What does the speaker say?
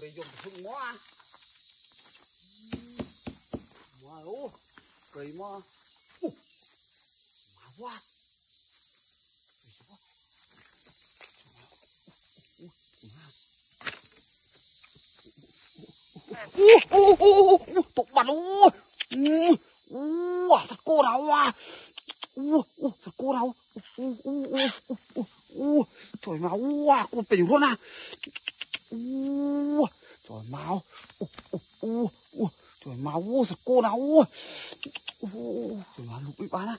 rồi dùng hưng mó à mó ô rồi mó. Ô mà quá. Ô ô ô ô tục mặt ô ô ô thật cô nào à ô ô thật cô nào ô ô ô ô ô trời mà ô cô tỉnh luôn à ô trời mà 呜呜呜，对嘛，呜是过来呜，呜对嘛，路尾巴了。